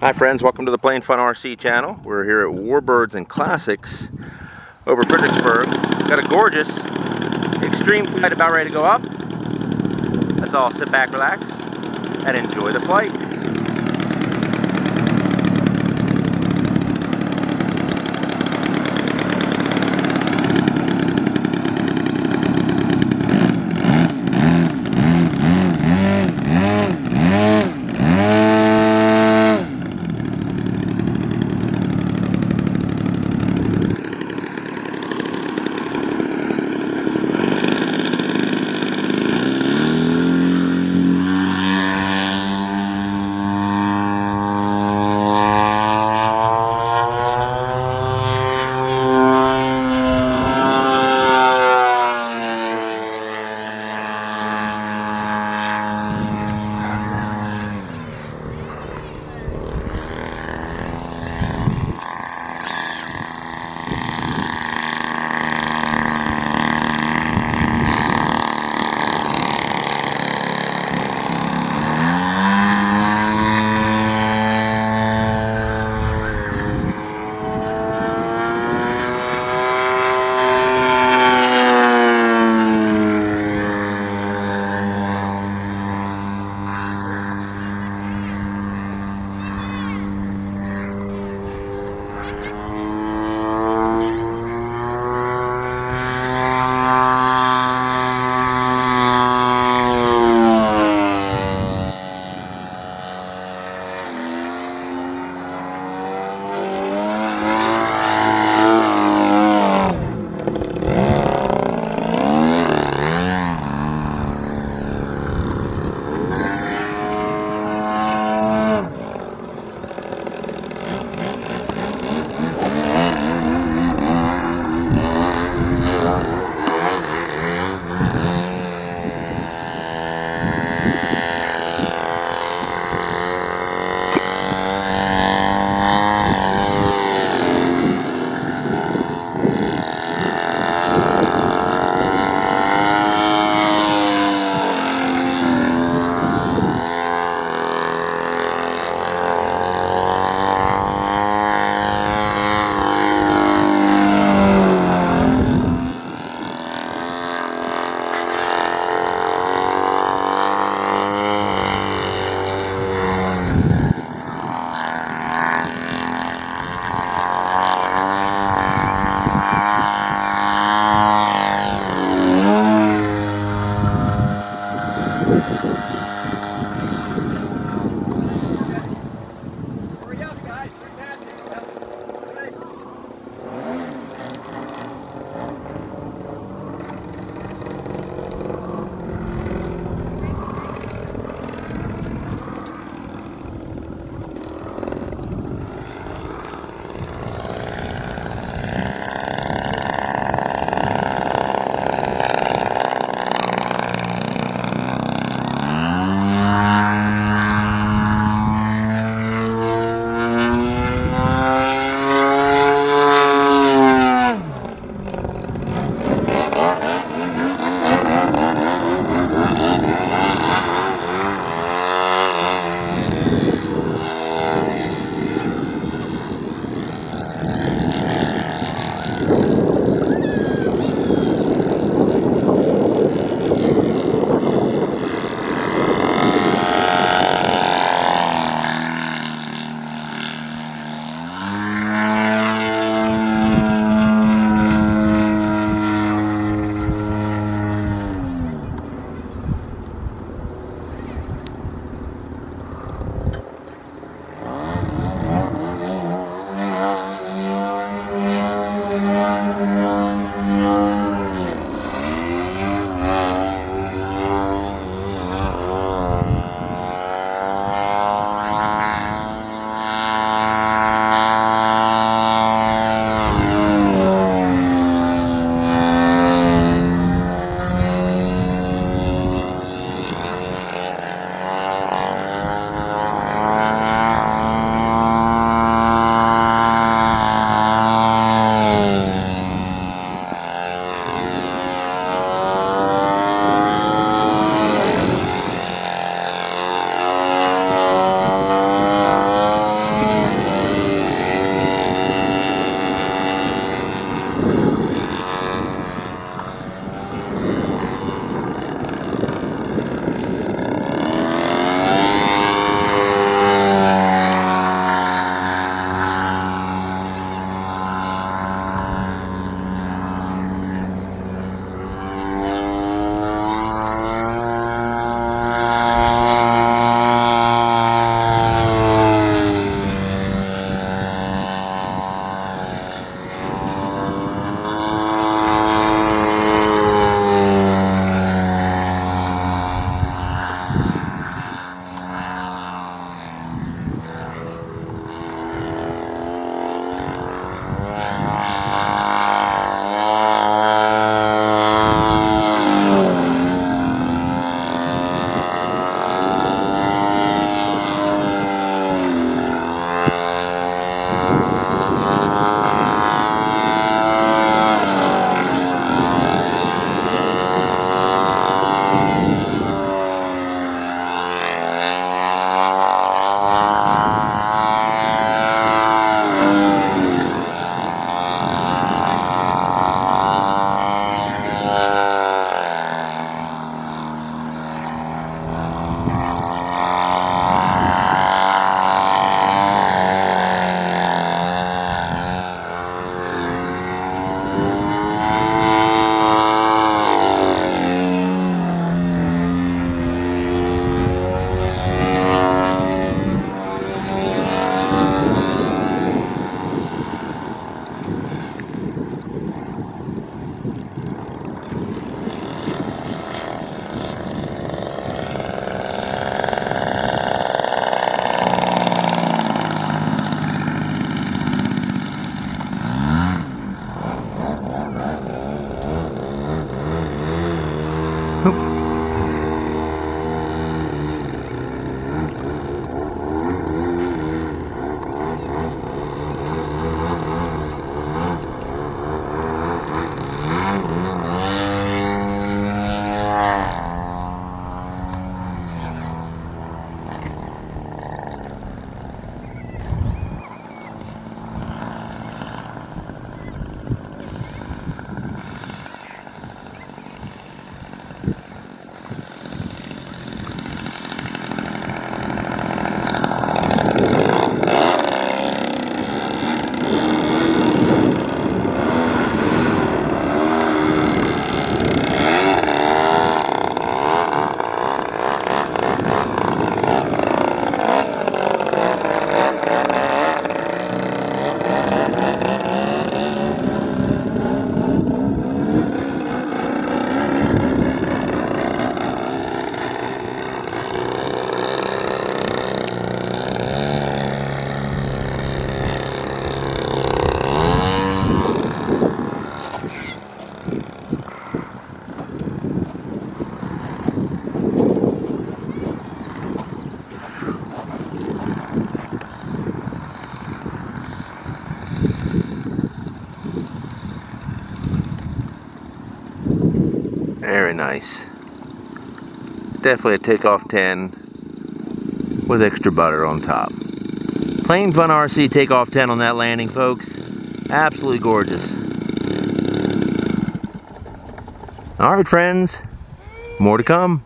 Hi friends, welcome to the Plane Fun RC channel. We're here at Warbirds and Classics over Fredericksburg. Got a gorgeous extreme flight about ready to go up. Let's all sit back, relax, and enjoy the flight. Very nice. Definitely a takeoff 10 with extra butter on top. Plane Fun RC takeoff 10 on that landing, folks. Absolutely gorgeous. All right, friends. More to come.